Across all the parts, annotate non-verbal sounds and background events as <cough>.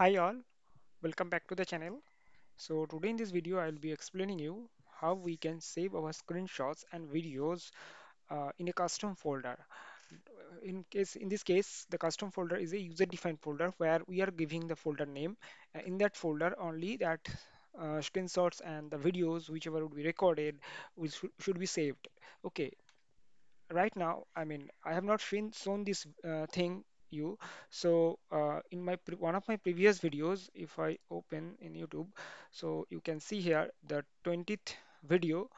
Hi all, welcome back to the channel. So today in this video I'll be explaining you how we can save our screenshots and videos uh, in a custom folder. In case in this case the custom folder is a user defined folder where we are giving the folder name. Uh, in that folder only that uh, screenshots and the videos whichever would be recorded will should, should be saved. Okay, right now, I mean, I have not shown this uh, thing you. So uh, in my one of my previous videos, if I open in YouTube, so you can see here the 20th video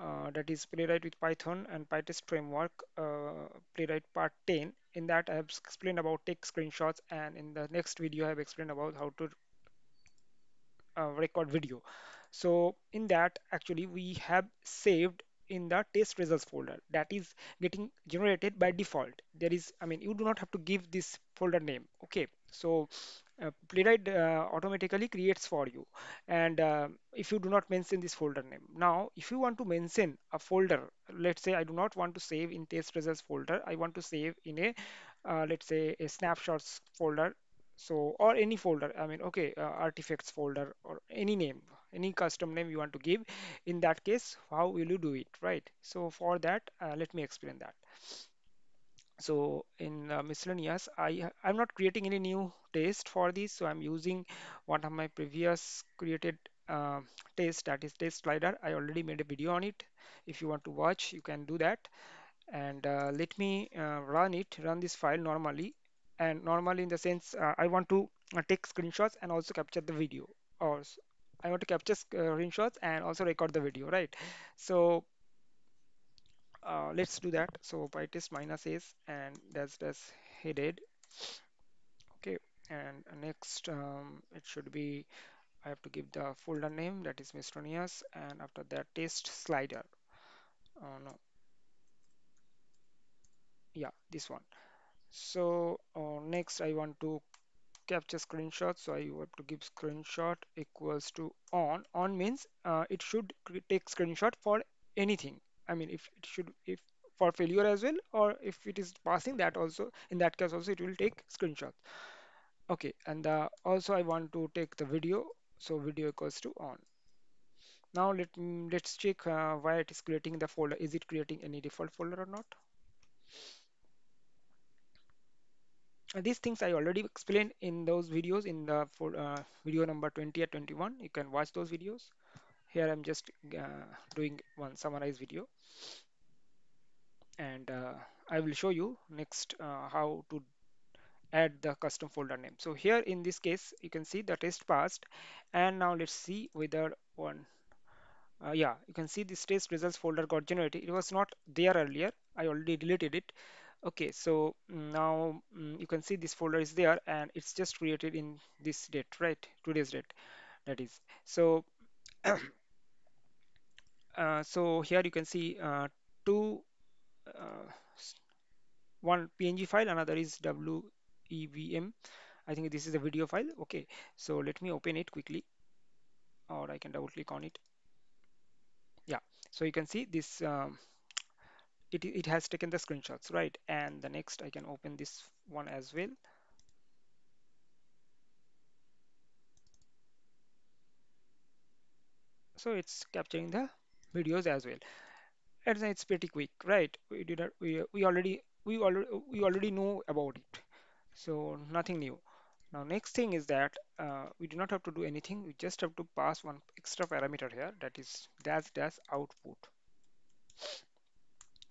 uh, that is Playwright with Python and PyTest framework, uh, Playwright part 10. In that, I have explained about take screenshots, and in the next video, I have explained about how to uh, record video. So in that actually we have saved in the test results folder that is getting generated by default. There is, I mean, you do not have to give this folder name. Okay, so uh, Playwright uh, automatically creates for you. And uh, if you do not mention this folder name, now if you want to mention a folder, let's say I do not want to save in test results folder, I want to save in a uh, let's say a snapshots folder so, or any folder, I mean, okay, uh, artifacts folder or any name, any custom name you want to give. In that case, how will you do it, right? So for that, uh, let me explain that. So in uh, miscellaneous, I I'm not creating any new test for this. So I'm using one of my previous created uh, test that is test slider. I already made a video on it. If you want to watch, you can do that and uh, let me uh, run it run this file normally and normally in the sense uh, I want to uh, take screenshots and also capture the video or I want to capture uh, screenshots and also record the video right? So uh, let's do that. So pytest minus s and dash dash headed. Okay and next um, it should be I have to give the folder name that is miscellaneous and after that test slider. Oh no. Yeah this one. So uh, next I want to capture screenshot so I have to give screenshot equals to on. On means uh, it should take screenshot for anything. I mean if it should if for failure as well or if it is passing that also in that case also it will take screenshot. Okay and uh, also I want to take the video so video equals to on. Now let let's check uh, why it is creating the folder. Is it creating any default folder or not these things I already explained in those videos in the for, uh, video number 20 or 21. You can watch those videos. Here I'm just uh, doing one summarized video and uh, I will show you next uh, how to add the custom folder name. So here in this case you can see the test passed and now let's see whether one uh, yeah you can see this test results folder got generated. It was not there earlier. I already deleted it. Okay, so mm, now mm, you can see this folder is there and it's just created in this date, right? Today's date, that is. So <clears throat> Uh, so here you can see uh, two, uh, one PNG file, another is WEBM. I think this is a video file. Okay, so let me open it quickly, or I can double click on it. Yeah, so you can see this. Um, it it has taken the screenshots, right? And the next I can open this one as well. So it's capturing the videos as well. And it's pretty quick, right? We did not, we we already we already we already know about it. So nothing new. Now next thing is that uh, we do not have to do anything. We just have to pass one extra parameter here that is dash dash output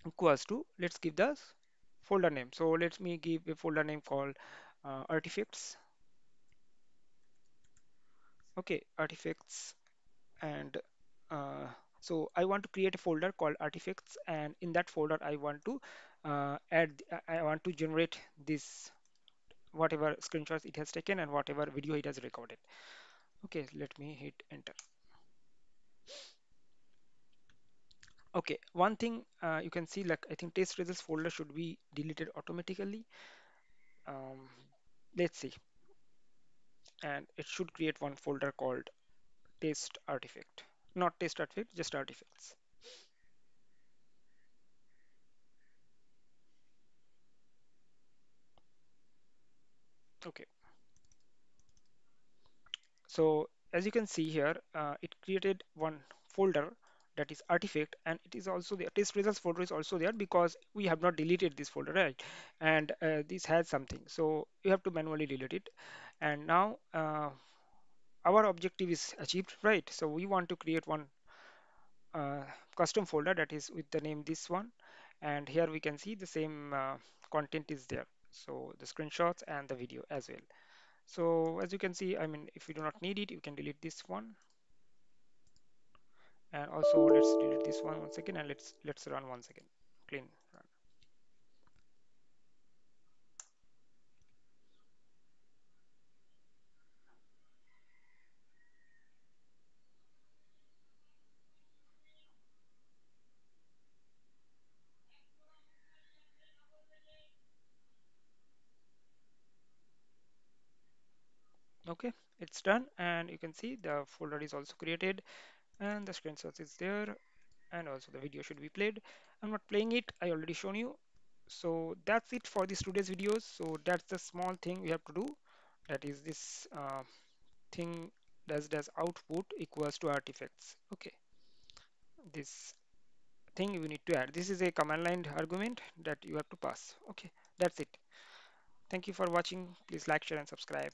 equals to let's give the folder name. So let me give a folder name called uh, artifacts. Okay, artifacts and uh, so I want to create a folder called artifacts and in that folder I want to uh, add I I want to generate this whatever screenshots it has taken and whatever video it has recorded. Okay, let me hit enter. Okay, one thing uh, you can see like I think test results folder should be deleted automatically. Um, let's see, and it should create one folder called test artifact. Not test artifact, just artifacts. Okay, So as you can see here, uh, it created one folder that is artifact and it is also the test results folder is also there because we have not deleted this folder, right? And uh, this has something. So you have to manually delete it. And now uh, our objective is achieved, right? So we want to create one uh, custom folder that is with the name this one. And here we can see the same uh, content is there. So the screenshots and the video as well. So as you can see, I mean, if you do not need it, you can delete this one. And also let's delete this one once again and let's let's run once again. Clean run. Okay, it's done and you can see the folder is also created and the screenshot is there and also the video should be played. I'm not playing it, I already shown you. So that's it for this today's videos. So that's the small thing we have to do. That is this uh, thing dash dash output equals to artifacts. Okay, this thing you need to add. This is a command line argument that you have to pass. Okay, that's it. Thank you for watching. Please like, share, and subscribe.